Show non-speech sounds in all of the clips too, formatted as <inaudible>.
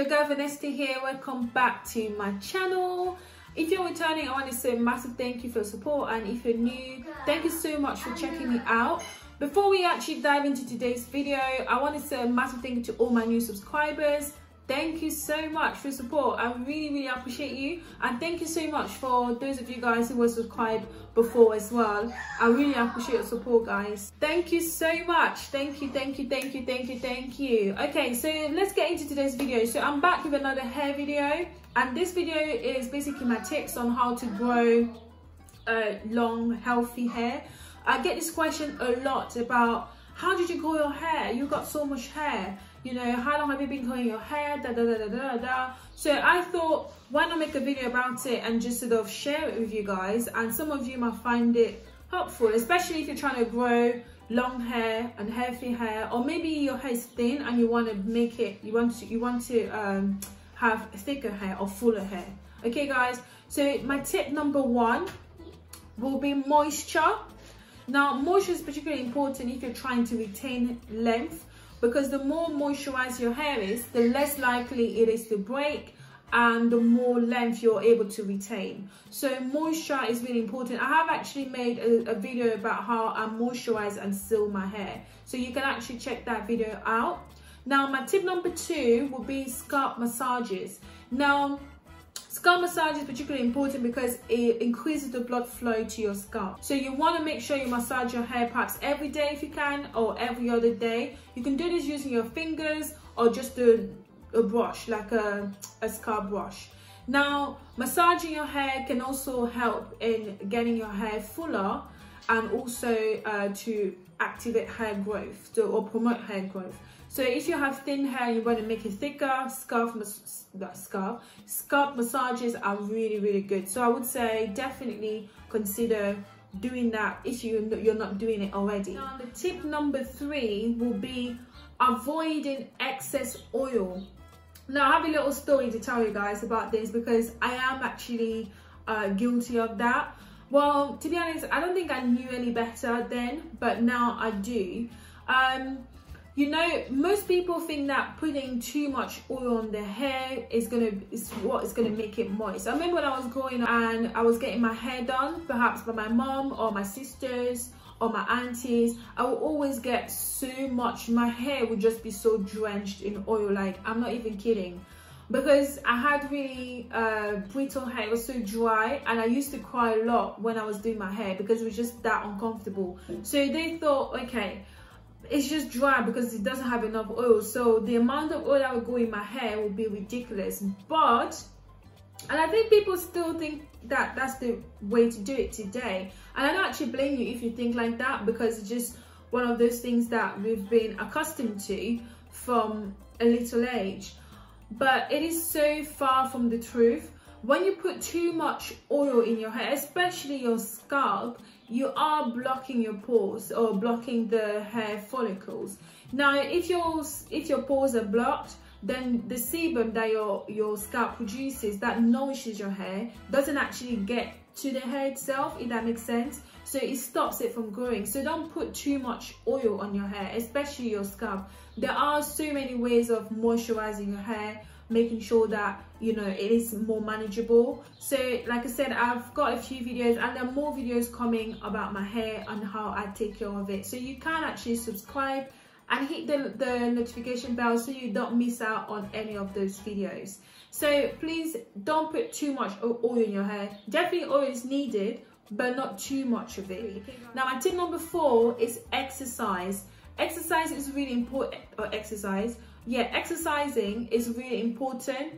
your girl Vanessa here. Welcome back to my channel. If you're returning, I want to say massive thank you for your support. And if you're new, thank you so much for checking me out. Before we actually dive into today's video, I want to say a massive thank you to all my new subscribers. Thank you so much for support. I really, really appreciate you. And thank you so much for those of you guys who were subscribed before as well. I really appreciate your support, guys. Thank you so much. Thank you, thank you, thank you, thank you, thank you. Okay, so let's get into today's video. So I'm back with another hair video. And this video is basically my tips on how to grow uh, long, healthy hair. I get this question a lot about how did you grow your hair? You got so much hair you know, how long have you been growing your hair, da da da da da da. So I thought, why not make a video about it and just sort of share it with you guys. And some of you might find it helpful, especially if you're trying to grow long hair and healthy hair, or maybe your hair is thin and you want to make it, you want to, you want to um, have thicker hair or fuller hair. Okay, guys. So my tip number one will be moisture. Now, moisture is particularly important if you're trying to retain length because the more moisturized your hair is, the less likely it is to break and the more length you're able to retain. So moisture is really important. I have actually made a, a, video about how I moisturize and seal my hair. So you can actually check that video out. Now my tip number two will be scalp massages. Now Scalp massage is particularly important because it increases the blood flow to your scalp. So you want to make sure you massage your hair perhaps every day if you can or every other day. You can do this using your fingers or just a, a brush like a, a scalp brush. Now, massaging your hair can also help in getting your hair fuller and also uh, to activate hair growth to, or promote hair growth. So if you have thin hair, you want to make it thicker, scalp, scalp, scalp massages are really, really good. So I would say definitely consider doing that if you, you're not doing it already. Now the tip number three will be avoiding excess oil. Now I have a little story to tell you guys about this because I am actually uh, guilty of that. Well, to be honest, I don't think I knew any better then, but now I do. Um, you know most people think that putting too much oil on their hair is gonna is what is gonna make it moist. I remember when i was growing up and i was getting my hair done perhaps by my mom or my sisters or my aunties i would always get so much my hair would just be so drenched in oil like i'm not even kidding. Because I had really uh, brittle hair, it was so dry and I used to cry a lot when I was doing my hair because it was just that uncomfortable. So they thought, okay, it's just dry because it doesn't have enough oil. So the amount of oil that will go in my hair will be ridiculous. But and i think people still think that that's the way to do it today. And i don't actually blame you if you think like that because it's just one of those things that we've been accustomed to from a little age. But it is so far from the truth. When you put too much oil in your hair especially your scalp you are blocking your pores or blocking the hair follicles. Now if your if your pores are blocked then the sebum that your your scalp produces that nourishes your hair doesn't actually get to the hair itself if that makes sense. So it stops it from growing. So don't put too much oil on your hair especially your scalp. There are so many ways of moisturizing your hair making sure that you know it is more manageable. So like i said i've got a few videos and there are more videos coming about my hair and how i take care of it. So you can actually subscribe and hit the, the notification bell so you don't miss out on any of those videos. So please don't put too much oil in your hair. Definitely oil is needed but not too much of it. Now my tip number four is exercise. Exercise is really important or exercise yeah exercising is really important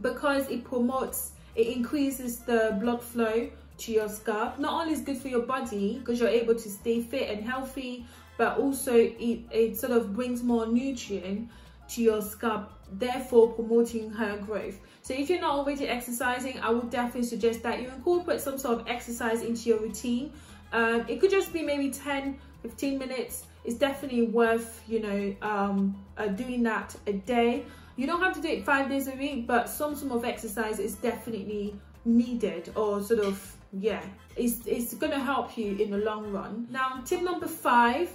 because it promotes it increases the blood flow to your scalp. Not only is good for your body because you're able to stay fit and healthy but also it, it sort of brings more nutrient to your scalp therefore promoting hair growth. So if you're not already exercising i would definitely suggest that you incorporate some sort of exercise into your routine. Um, it could just be maybe 10 15 minutes it's definitely worth you know um, uh, doing that a day. You don't have to do it five days a week but some sort of exercise is definitely needed or sort of yeah it's it's gonna help you in the long run. Now tip number five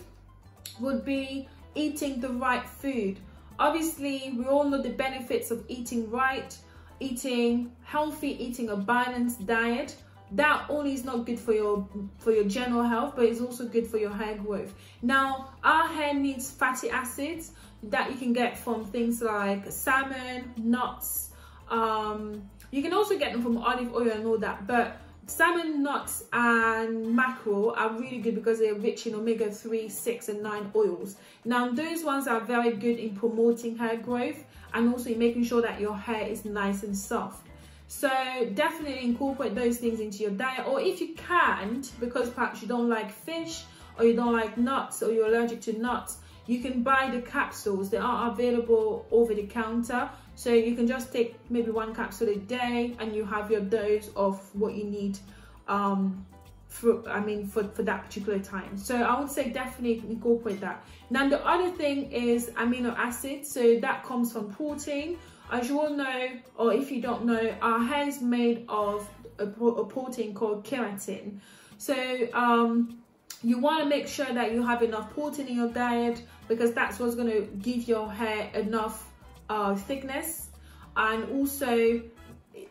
would be eating the right food. Obviously we all know the benefits of eating right eating healthy eating a balanced diet that only is not good for your for your general health but it's also good for your hair growth. Now our hair needs fatty acids that you can get from things like salmon nuts um, you can also get them from olive oil and all that but salmon nuts and mackerel are really good because they're rich in omega-3 6 and 9 oils. Now those ones are very good in promoting hair growth and also in making sure that your hair is nice and soft so definitely incorporate those things into your diet. Or if you can't because perhaps you don't like fish or you don't like nuts or you're allergic to nuts you can buy the capsules. They are available over the counter. So you can just take maybe one capsule a day and you have your dose of what you need um for i mean for for that particular time. So i would say definitely incorporate that. Now the other thing is amino acids. So that comes from protein as you all know, or if you don't know, our hair is made of a, a protein called keratin. So um, you want to make sure that you have enough protein in your diet because that's what's going to give your hair enough uh, thickness. And also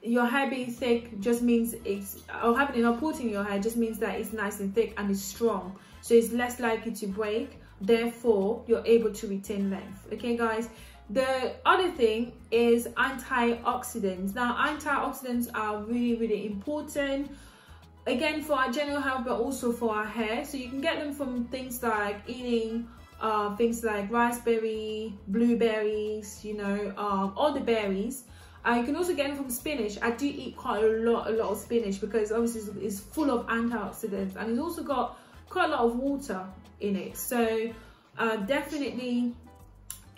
your hair being thick just means it's or having enough protein in your hair just means that it's nice and thick and it's strong. So it's less likely to break. Therefore you're able to retain length. Okay guys the other thing is antioxidants. Now, antioxidants are really, really important. Again, for our general health, but also for our hair. So you can get them from things like eating uh, things like raspberry, blueberries, you know, um, all the berries. Uh, you can also get them from spinach. I do eat quite a lot, a lot of spinach because obviously it's, full of antioxidants and it's also got quite a lot of water in it. So uh, definitely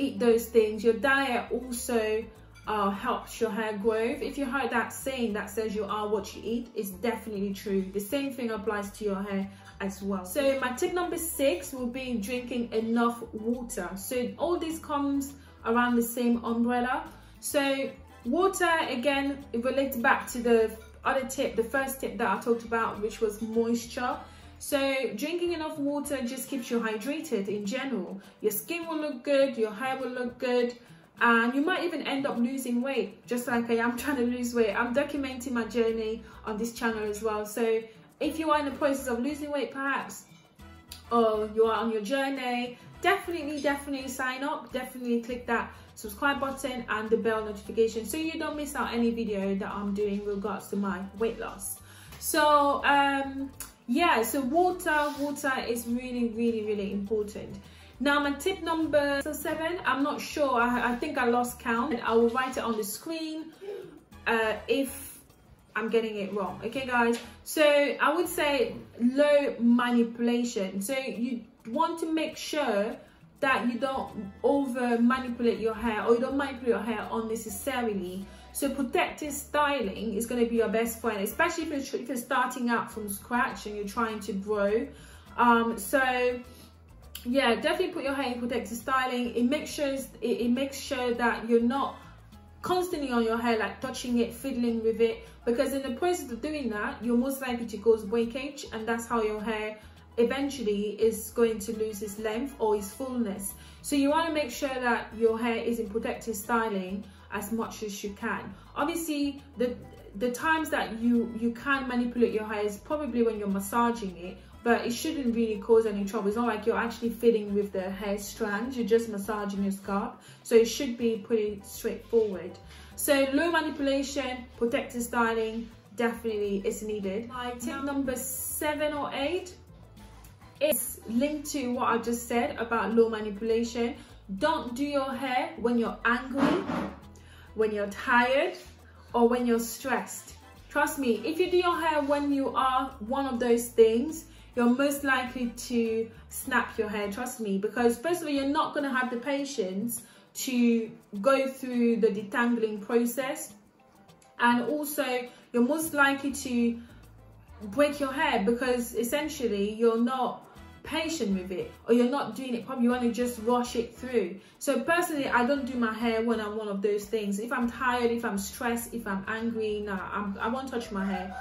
eat those things. Your diet also uh, helps your hair growth. If you heard that saying that says you are what you eat, it's definitely true. The same thing applies to your hair as well. So my tip number six will be drinking enough water. So all this comes around the same umbrella. So water, again, it relates back to the other tip, the first tip that I talked about, which was moisture. So drinking enough water just keeps you hydrated in general. Your skin will look good, your hair will look good, and you might even end up losing weight, just like I am <laughs> trying to lose weight. I'm documenting my journey on this channel as well. So if you are in the process of losing weight perhaps, or you are on your journey, definitely, definitely sign up. Definitely click that subscribe button and the bell notification so you don't miss out any video that I'm doing regards to my weight loss. So um, yeah so water water is really really really important. Now my tip number seven i'm not sure. I, I think i lost count. I will write it on the screen uh, if i'm getting it wrong. Okay guys? So i would say low manipulation. So you want to make sure that you don't over manipulate your hair or you don't manipulate your hair unnecessarily so protective styling is going to be your best friend, especially if you're, if you're starting out from scratch and you're trying to grow. Um, so yeah, definitely put your hair in protective styling. It makes sure it, it makes sure that you're not constantly on your hair, like touching it, fiddling with it, because in the process of doing that, you're most likely to cause breakage, and that's how your hair eventually is going to lose its length or its fullness. So you want to make sure that your hair is in protective styling as much as you can. Obviously, the the times that you you can manipulate your hair is probably when you're massaging it but it shouldn't really cause any trouble. It's not like you're actually fiddling with the hair strands you're just massaging your scalp. So it should be pretty straightforward. So low manipulation protective styling definitely is needed. My tip number seven or eight is linked to what i just said about low manipulation. Don't do your hair when you're angry when you're tired or when you're stressed. Trust me, if you do your hair when you are one of those things, you're most likely to snap your hair, trust me, because first of all, you're not going to have the patience to go through the detangling process. And also, you're most likely to break your hair because essentially you're not patient with it or you're not doing it properly you want to just rush it through. So personally i don't do my hair when i'm one of those things. If i'm tired if i'm stressed if i'm angry nah I'm, i won't touch my hair.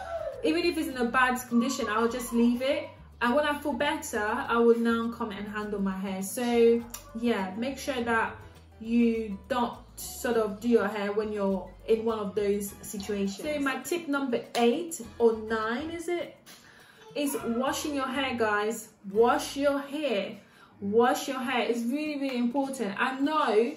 Even if it's in a bad condition I'll just leave it. And when I feel better I will now come and handle my hair. So yeah make sure that you don't sort of do your hair when you're in one of those situations. So my tip number eight or nine is it is washing your hair guys wash your hair wash your hair it's really really important i know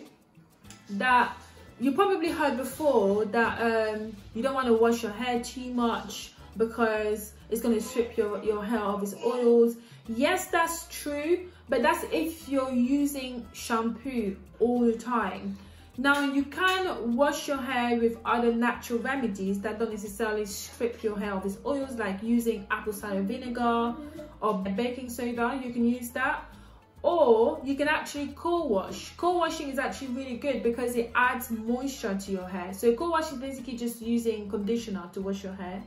that you probably heard before that um, you don't want to wash your hair too much because it's going to strip your, your hair of its oils. Yes, that's true, but that's if you're using shampoo all the time. Now, you can wash your hair with other natural remedies that don't necessarily strip your hair of its oils, like using apple cider vinegar or baking soda. You can use that. Or you can actually co-wash co-washing is actually really good because it adds moisture to your hair. So co-wash is basically just using conditioner to wash your hair.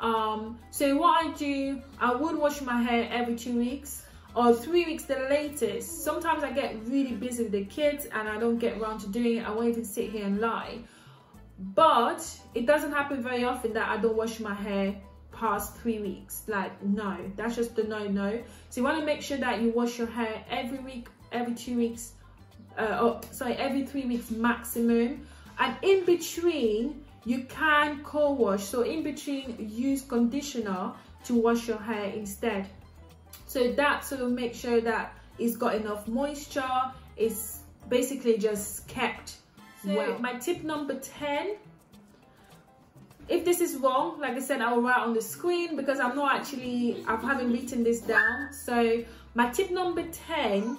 Um, so what i do i would wash my hair every two weeks or three weeks the latest sometimes i get really busy with the kids and i don't get around to doing it. I won't even sit here and lie. But it doesn't happen very often that i don't wash my hair past three weeks. Like no that's just the no no so you want to make sure that you wash your hair every week every two weeks uh, oh sorry every three weeks maximum. And in between you can co-wash. So in between use conditioner to wash your hair instead so that sort of make sure that it's got enough moisture it's basically just kept so well. my tip number 10 if this is wrong like i said i will write on the screen because i'm not actually i haven't written this down. So my tip number 10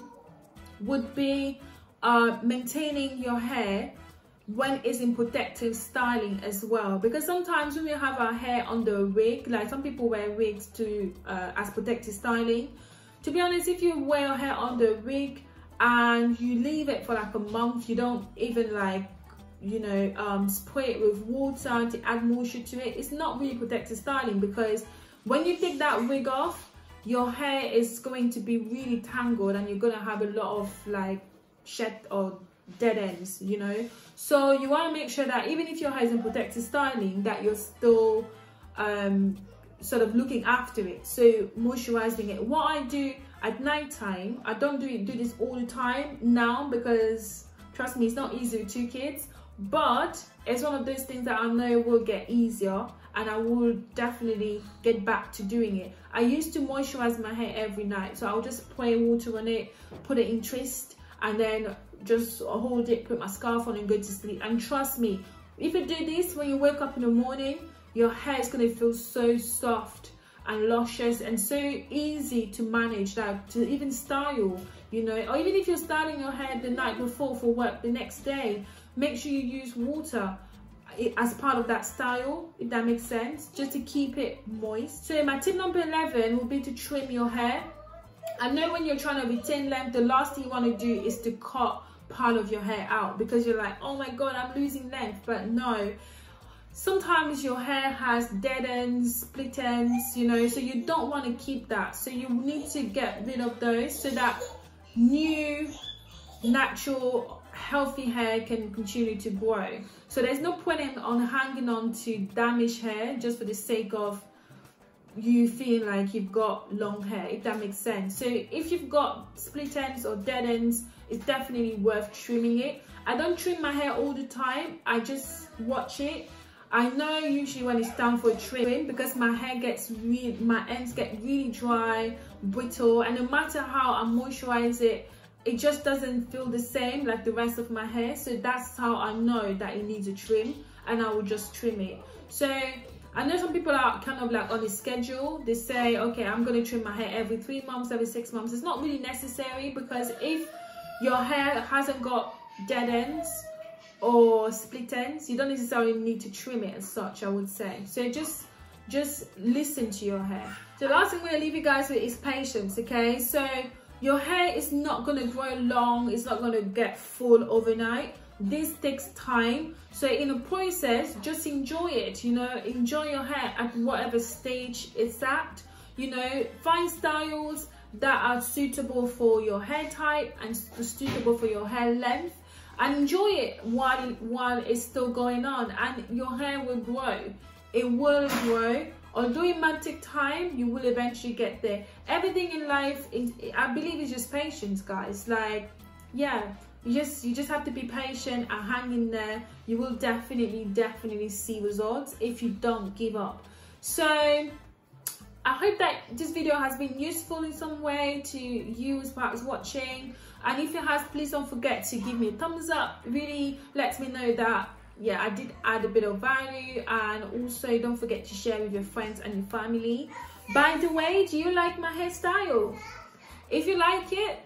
would be uh, maintaining your hair when it's in protective styling as well. Because sometimes when we have our hair under a wig like some people wear wigs to uh, as protective styling. To be honest if you wear your hair under a wig and you leave it for like a month you don't even like you know um, spray it with water to add moisture to it it's not really protective styling because when you take that wig off your hair is going to be really tangled and you're gonna have a lot of like shed or dead ends you know? So you want to make sure that even if your hair is in protective styling that you're still um, sort of looking after it. So moisturizing it. What i do at night time i don't do it do this all the time now because trust me it's not easy with two kids. But it's one of those things that I know will get easier and I will definitely get back to doing it. I used to moisturize my hair every night so I'll just spray water on it, put it in twist and then just hold it, put my scarf on and go to sleep. And trust me, if you do this when you wake up in the morning, your hair is going to feel so soft and luscious and so easy to manage like to even style you know. Or even if you're styling your hair the night before for work the next day make sure you use water eh, as part of that style if that makes sense just to keep it moist. So my tip number 11 will be to trim your hair i know when you're trying to retain length the last thing you want to do is to cut part of your hair out because you're like oh my god i'm losing length. But no. Sometimes your hair has dead ends split ends you know so you don't want to keep that. So you need to get rid of those so that new natural healthy hair can continue to grow. So there's no point in on hanging on to damaged hair just for the sake of you feel like you've got long hair, if that makes sense. So if you've got split ends or dead ends, it's definitely worth trimming it. I don't trim my hair all the time. I just watch it. I know usually when it's time for a trim because my hair gets really, my ends get really dry, brittle, and no matter how I moisturize it, it just doesn't feel the same like the rest of my hair so that's how i know that it needs a trim and i will just trim it so i know some people are kind of like on a schedule. They say okay i'm going to trim my hair every three months every six months. It's not really necessary because if your hair hasn't got dead ends or split ends you don't necessarily need to trim it as such i would say. So just just listen to your hair. The last thing i'm going to leave you guys with is patience okay? So your hair is not going to grow long it's not going to get full overnight this takes time. So in the process just enjoy it you know enjoy your hair at whatever stage it's at. You know find styles that are suitable for your hair type and suitable for your hair length and enjoy it while while it's still going on and your hair will grow. It will grow. Although it might take time you will eventually get there. Everything in life is i believe is just patience guys. Like yeah you just you just have to be patient and hang in there. You will definitely definitely see results if you don't give up. So I hope that this video has been useful in some way to you as perhaps watching. And if it has please don't forget to give me a thumbs up. Really lets me know that yeah I did add a bit of value. And also don't forget to share with your friends and your family. By the way do you like my hairstyle? If you like it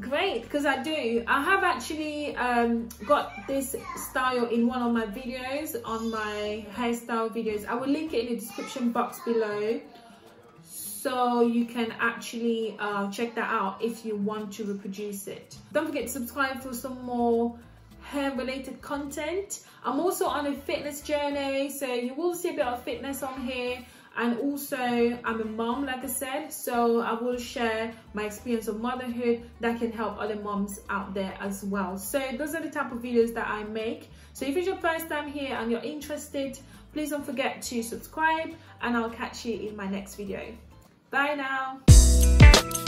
great because I do. I have actually um, got this style in one of my videos on my hairstyle videos. I will link it in the description box below so you can actually uh, check that out if you want to reproduce it. Don't forget to subscribe for some more hair related content. I'm also on a fitness journey so you will see a bit of fitness on here and also i'm a mom like i said so i will share my experience of motherhood that can help other moms out there as well. So those are the type of videos that i make. So if it's your first time here and you're interested please don't forget to subscribe and i'll catch you in my next video. Bye now.